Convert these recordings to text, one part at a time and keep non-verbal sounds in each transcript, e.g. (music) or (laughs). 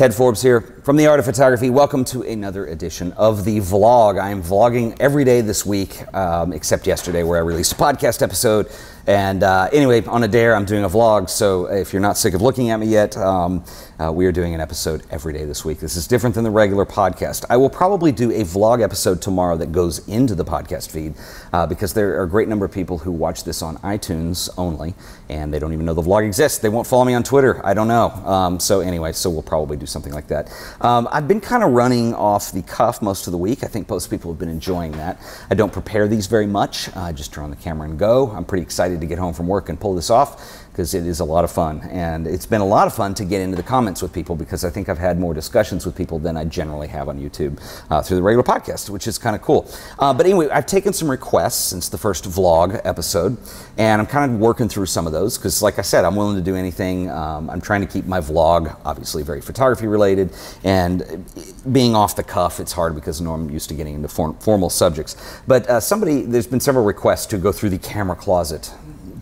Ted Forbes here from The Art of Photography. Welcome to another edition of the vlog. I am vlogging every day this week, um, except yesterday where I released a podcast episode. And uh, anyway, on a dare, I'm doing a vlog. So if you're not sick of looking at me yet, um, uh, we are doing an episode every day this week. This is different than the regular podcast. I will probably do a vlog episode tomorrow that goes into the podcast feed uh, because there are a great number of people who watch this on iTunes only and they don't even know the vlog exists. They won't follow me on Twitter. I don't know. Um, so anyway, so we'll probably do something like that. Um, I've been kind of running off the cuff most of the week. I think most people have been enjoying that. I don't prepare these very much. I just turn on the camera and go. I'm pretty excited to get home from work and pull this off because it is a lot of fun. And it's been a lot of fun to get into the comments with people because I think I've had more discussions with people than I generally have on YouTube uh, through the regular podcast, which is kind of cool. Uh, but anyway, I've taken some requests since the first vlog episode, and I'm kind of working through some of those because, like I said, I'm willing to do anything. Um, I'm trying to keep my vlog obviously very photography related, and being off the cuff, it's hard because I'm used to getting into form formal subjects. But uh, somebody, there's been several requests to go through the camera closet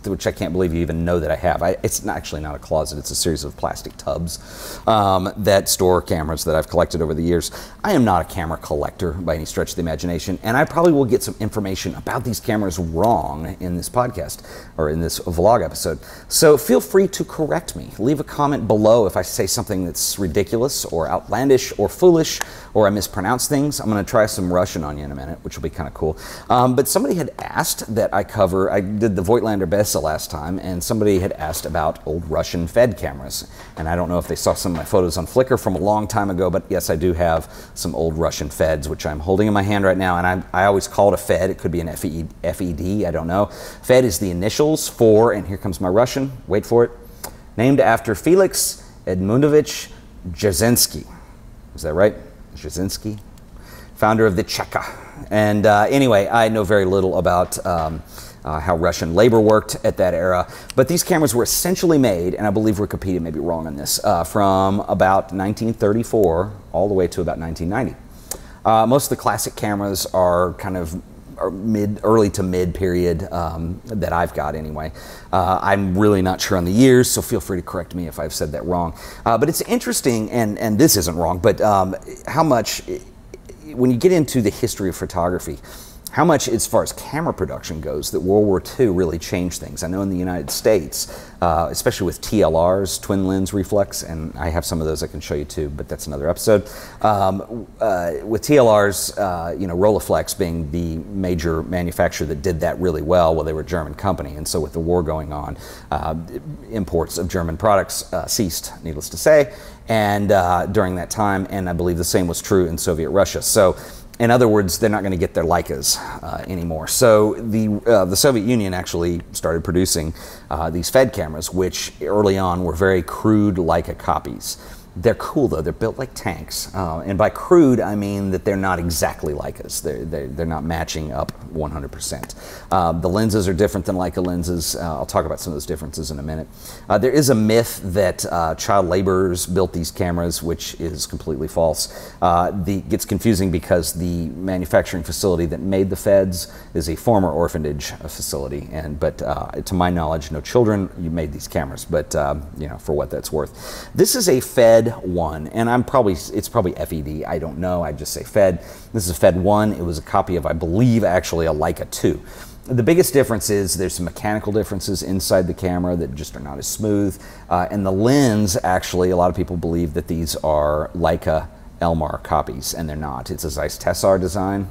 which I can't believe you even know that I have. I, it's not, actually not a closet, it's a series of plastic tubs um, that store cameras that I've collected over the years. I am not a camera collector by any stretch of the imagination, and I probably will get some information about these cameras wrong in this podcast or in this vlog episode. So feel free to correct me. Leave a comment below if I say something that's ridiculous or outlandish or foolish or I mispronounce things. I'm going to try some Russian on you in a minute, which will be kind of cool. Um, but somebody had asked that I cover, I did the Voigtlander Bessa last time, and somebody had asked about old Russian Fed cameras. And I don't know if they saw some of my photos on Flickr from a long time ago, but yes, I do have some old Russian Feds, which I'm holding in my hand right now. And I, I always call it a Fed. It could be an FED, FED, I don't know. Fed is the initials for, and here comes my Russian, wait for it, named after Felix Edmundovich Dzerzhinsky. Is that right? Jasinski, founder of the Cheka. And uh, anyway, I know very little about um, uh, how Russian labor worked at that era, but these cameras were essentially made, and I believe Wikipedia may be wrong on this, uh, from about 1934 all the way to about 1990. Uh, most of the classic cameras are kind of mid, early to mid period um, that I've got anyway. Uh, I'm really not sure on the years, so feel free to correct me if I've said that wrong. Uh, but it's interesting, and and this isn't wrong, but um, how much when you get into the history of photography how much, as far as camera production goes, that World War II really changed things. I know in the United States, uh, especially with TLRs, twin lens reflex, and I have some of those I can show you too, but that's another episode. Um, uh, with TLRs, uh, you know, Rolleiflex being the major manufacturer that did that really well, well, they were a German company, and so with the war going on, uh, imports of German products uh, ceased, needless to say, and uh, during that time, and I believe the same was true in Soviet Russia. So in other words, they're not going to get their Leicas uh, anymore. So the, uh, the Soviet Union actually started producing uh, these Fed cameras, which early on were very crude Leica copies. They're cool though. They're built like tanks, uh, and by crude I mean that they're not exactly like us. They're they're, they're not matching up 100%. Uh, the lenses are different than Leica lenses. Uh, I'll talk about some of those differences in a minute. Uh, there is a myth that uh, child laborers built these cameras, which is completely false. Uh, the gets confusing because the manufacturing facility that made the Feds is a former orphanage facility, and but to my knowledge, no children you made these cameras. But you know, for what that's worth, this is a Fed one, and I'm probably it's probably FED. I don't know. I just say Fed. This is a Fed one. It was a copy of, I believe, actually a Leica two. The biggest difference is there's some mechanical differences inside the camera that just are not as smooth, uh, and the lens actually. A lot of people believe that these are Leica Elmar copies, and they're not. It's a Zeiss Tessar design,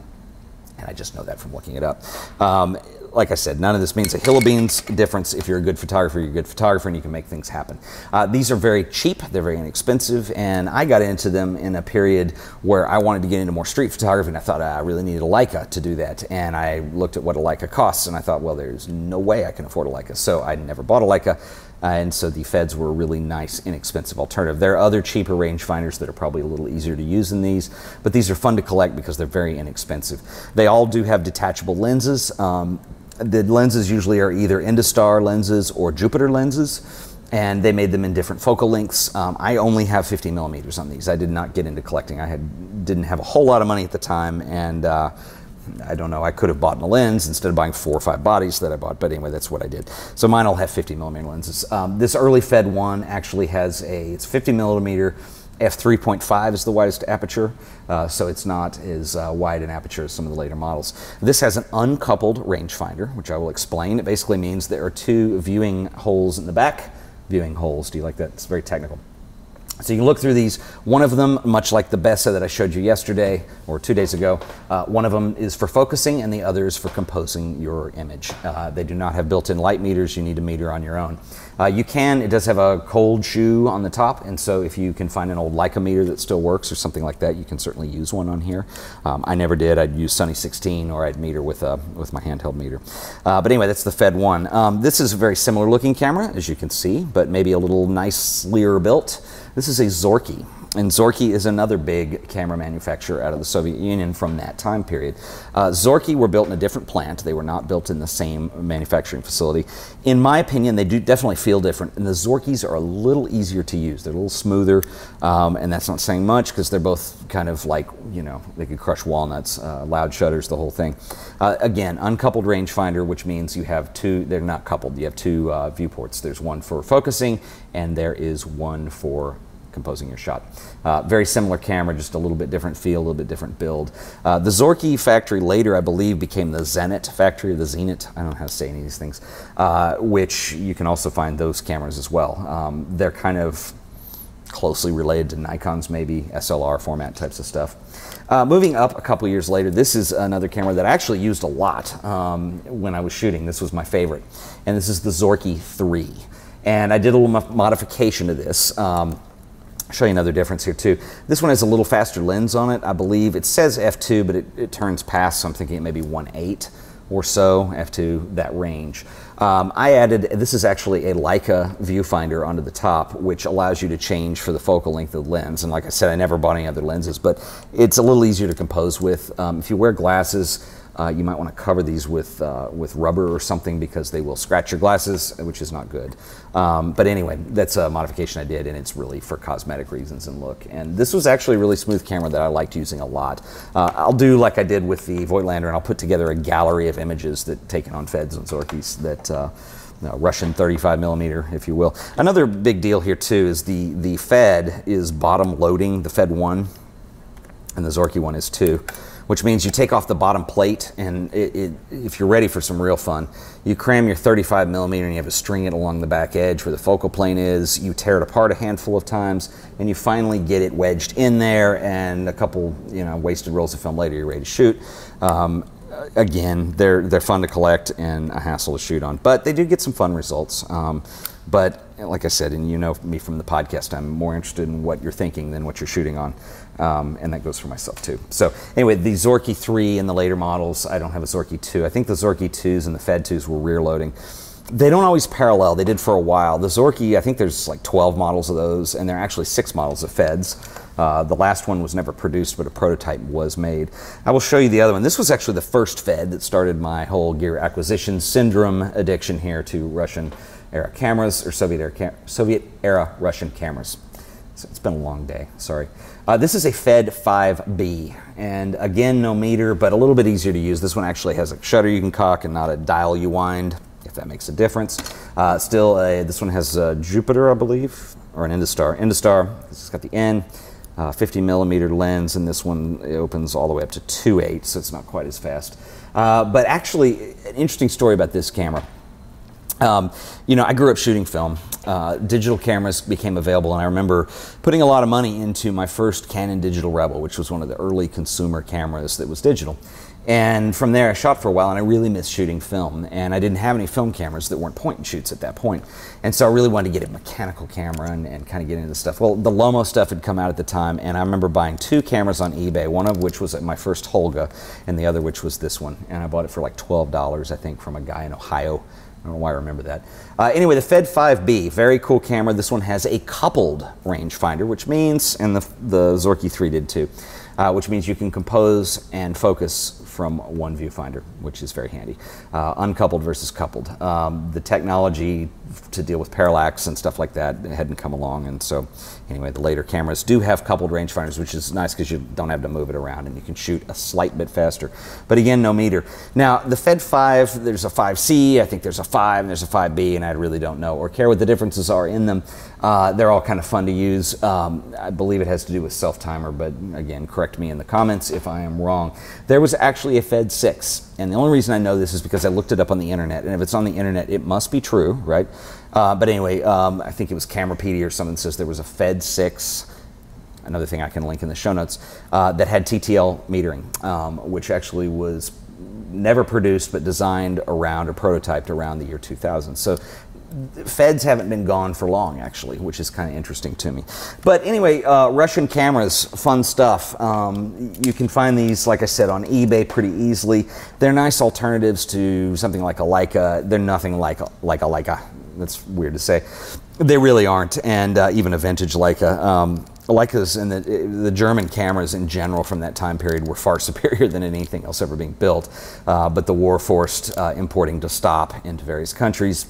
and I just know that from looking it up. Um, like I said, none of this means a hill of beans difference. If you're a good photographer, you're a good photographer and you can make things happen. Uh, these are very cheap, they're very inexpensive, and I got into them in a period where I wanted to get into more street photography and I thought I really needed a Leica to do that. And I looked at what a Leica costs and I thought, well, there's no way I can afford a Leica. So I never bought a Leica. Uh, and so the feds were a really nice, inexpensive alternative. There are other cheaper rangefinders that are probably a little easier to use than these, but these are fun to collect because they're very inexpensive. They all do have detachable lenses. Um, the lenses usually are either Industar lenses or Jupiter lenses and they made them in different focal lengths. Um, I only have 50 millimeters on these. I did not get into collecting. I had didn't have a whole lot of money at the time, and uh, I don't know. I could have bought a lens instead of buying four or five bodies that I bought. But anyway, that's what I did. So mine all have 50 millimeter lenses. Um, this early Fed one actually has a it's 50 millimeter f3.5 is the widest aperture, uh, so it's not as uh, wide an aperture as some of the later models. This has an uncoupled rangefinder, which I will explain. It basically means there are two viewing holes in the back. Viewing holes, do you like that? It's very technical. So you can look through these. One of them, much like the Bessa that I showed you yesterday or two days ago, uh, one of them is for focusing and the other is for composing your image. Uh, they do not have built-in light meters. You need a meter on your own. Uh, you can, it does have a cold shoe on the top, and so if you can find an old Leica meter that still works or something like that, you can certainly use one on here. Um, I never did. I'd use Sunny 16 or I'd meter with, a, with my handheld meter. Uh, but anyway, that's the Fed 1. Um, this is a very similar looking camera, as you can see, but maybe a little nicelier built. This is a Zorki. And Zorki is another big camera manufacturer out of the Soviet Union from that time period. Uh, Zorki were built in a different plant. They were not built in the same manufacturing facility. In my opinion, they do definitely feel different. And the Zorkis are a little easier to use. They're a little smoother. Um, and that's not saying much because they're both kind of like, you know, they could crush walnuts, uh, loud shutters, the whole thing. Uh, again, uncoupled rangefinder, which means you have two, they're not coupled. You have two uh, viewports. There's one for focusing and there is one for composing your shot. Uh, very similar camera, just a little bit different feel, a little bit different build. Uh, the Zorki factory later, I believe, became the Zenit factory, the Zenit, I don't know how to say any of these things, uh, which you can also find those cameras as well. Um, they're kind of closely related to Nikon's maybe, SLR format types of stuff. Uh, moving up a couple years later, this is another camera that I actually used a lot um, when I was shooting. This was my favorite. And this is the Zorki 3. And I did a little modification to this. Um, I'll show you another difference here too. This one has a little faster lens on it, I believe. It says f2, but it, it turns past, so I'm thinking it may be 1.8 or so, f2, that range. Um, I added, this is actually a Leica viewfinder onto the top, which allows you to change for the focal length of the lens. And like I said, I never bought any other lenses, but it's a little easier to compose with. Um, if you wear glasses, uh, you might want to cover these with, uh, with rubber or something because they will scratch your glasses, which is not good. Um, but anyway, that's a modification I did, and it's really for cosmetic reasons and look. And this was actually a really smooth camera that I liked using a lot. Uh, I'll do like I did with the Voigtlander, and I'll put together a gallery of images that taken on Feds and Zorkis that uh, Russian 35 millimeter, if you will. Another big deal here too is the the Fed is bottom loading, the Fed one, and the Zorki one is too which means you take off the bottom plate and it, it, if you're ready for some real fun, you cram your 35 millimeter and you have to string it along the back edge where the focal plane is. You tear it apart a handful of times and you finally get it wedged in there and a couple you know wasted rolls of film later you're ready to shoot. Um, again, they're they're fun to collect and a hassle to shoot on, but they do get some fun results. Um, but like I said, and you know me from the podcast, I'm more interested in what you're thinking than what you're shooting on. Um, and that goes for myself too. So anyway, the Zorki 3 and the later models, I don't have a Zorki 2. I think the Zorki 2s and the Fed 2s were rear loading. They don't always parallel. They did for a while. The Zorki, I think there's like 12 models of those, and there are actually six models of Feds. Uh, the last one was never produced, but a prototype was made. I will show you the other one. This was actually the first Fed that started my whole gear acquisition syndrome addiction here to Russian era cameras or Soviet era, Soviet era Russian cameras. So it's been a long day, sorry. Uh, this is a Fed 5B, and again, no meter, but a little bit easier to use. This one actually has a shutter you can cock and not a dial you wind, if that makes a difference. Uh, still, this one has a Jupiter, I believe, or an Industar. Industar, it's got the N, uh, 50 millimeter lens, and this one opens all the way up to 2.8, so it's not quite as fast. Uh, but actually, an interesting story about this camera. Um, you know, I grew up shooting film. Uh, digital cameras became available, and I remember putting a lot of money into my first Canon Digital Rebel, which was one of the early consumer cameras that was digital. And from there, I shot for a while, and I really missed shooting film. And I didn't have any film cameras that weren't point and shoots at that point. And so I really wanted to get a mechanical camera and, and kind of get into the stuff. Well, the Lomo stuff had come out at the time, and I remember buying two cameras on eBay, one of which was my first Holga, and the other which was this one. And I bought it for like $12, I think, from a guy in Ohio I don't know why I remember that. Uh, anyway, the Fed 5B, very cool camera. This one has a coupled rangefinder, which means, and the, the Zorki 3 did too, uh, which means you can compose and focus from one viewfinder, which is very handy. Uh, uncoupled versus coupled. Um, the technology to deal with parallax and stuff like that hadn't come along, and so anyway, the later cameras do have coupled rangefinders, which is nice because you don't have to move it around and you can shoot a slight bit faster. But again, no meter. Now, the Fed 5, there's a 5C, I think there's a 5, and there's a 5B, and I really don't know or care what the differences are in them. Uh, they're all kind of fun to use. Um, I believe it has to do with self timer, but again, correct me in the comments if I am wrong. There was actually a Fed 6, and the only reason I know this is because I looked it up on the internet, and if it's on the internet, it must be true, right? Uh, but anyway, um, I think it was Camerapedia or something says there was a Fed 6 another thing I can link in the show notes, uh, that had TTL metering, um, which actually was never produced but designed around or prototyped around the year 2000. So feds haven't been gone for long, actually, which is kind of interesting to me. But anyway, uh, Russian cameras, fun stuff. Um, you can find these, like I said, on eBay pretty easily. They're nice alternatives to something like a Leica. They're nothing like a, like a Leica. That's weird to say. They really aren't, and uh, even a vintage Leica. Um, Leicas and the, the, German cameras in general from that time period were far (laughs) superior than anything else ever being built. Uh, but the war forced uh, importing to stop into various countries.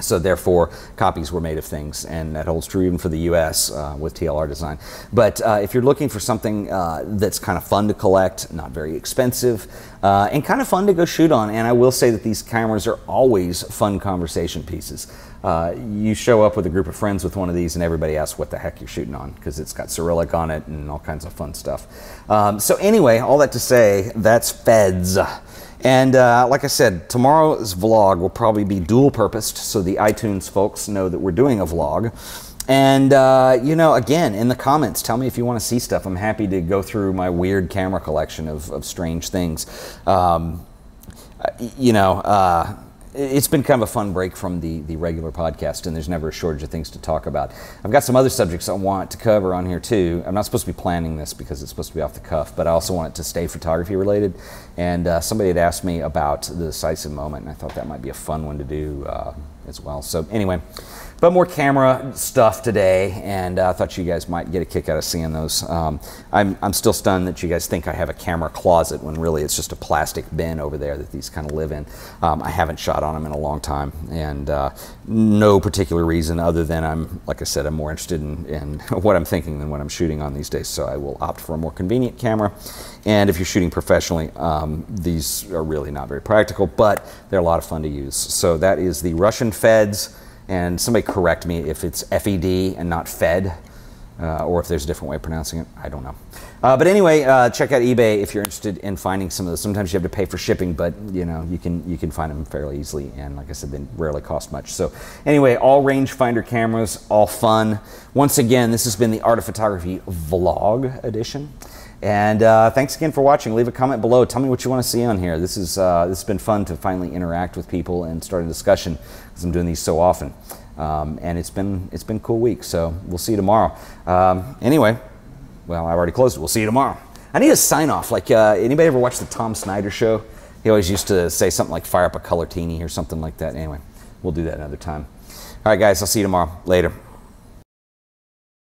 So therefore, copies were made of things, and that holds true even for the U.S. Uh, with TLR design. But uh, if you're looking for something uh, that's kind of fun to collect, not very expensive, uh, and kind of fun to go shoot on, and I will say that these cameras are always fun conversation pieces. Uh, you show up with a group of friends with one of these, and everybody asks what the heck you're shooting on because it's got Cyrillic on it and all kinds of fun stuff. Um, so anyway, all that to say, that's Feds. And uh, like I said, tomorrow's vlog will probably be dual purposed, so the iTunes folks know that we're doing a vlog. And, uh, you know, again, in the comments, tell me if you want to see stuff. I'm happy to go through my weird camera collection of, of strange things. Um, you know, uh, it's been kind of a fun break from the, the regular podcast, and there's never a shortage of things to talk about. I've got some other subjects I want to cover on here too. I'm not supposed to be planning this because it's supposed to be off the cuff, but I also want it to stay photography related. And uh, somebody had asked me about the decisive moment, and I thought that might be a fun one to do uh, as well. So, anyway, but more camera stuff today, and uh, I thought you guys might get a kick out of seeing those. Um, I'm, I'm still stunned that you guys think I have a camera closet when really it's just a plastic bin over there that these kind of live in. Um, I haven't shot on them in a long time, and uh, no particular reason other than I'm, like I said, I'm more interested in, in (laughs) what I'm thinking than what I'm shooting on these days, so I will opt for a more convenient camera. And if you're shooting professionally, um, these are really not very practical, but they're a lot of fun to use. So that is the Russian Feds and somebody correct me if it's FED and not Fed, uh, or if there's a different way of pronouncing it. I don't know. Uh, but anyway, uh, check out eBay if you're interested in finding some of those. Sometimes you have to pay for shipping, but you know you can you can find them fairly easily, and like I said, they rarely cost much. So anyway, all rangefinder cameras, all fun. Once again, this has been the Art of Photography Vlog edition. And uh, thanks again for watching. Leave a comment below. Tell me what you want to see on here. This is uh, this has been fun to finally interact with people and start a discussion because I'm doing these so often. Um, and it's been it's been a cool week. So we'll see you tomorrow. Um, anyway, well I've already closed it. We'll see you tomorrow. I need a sign off. Like uh, anybody ever watch the Tom Snyder show? He always used to say something like "fire up a colortini" or something like that. Anyway, we'll do that another time. All right, guys. I'll see you tomorrow. Later.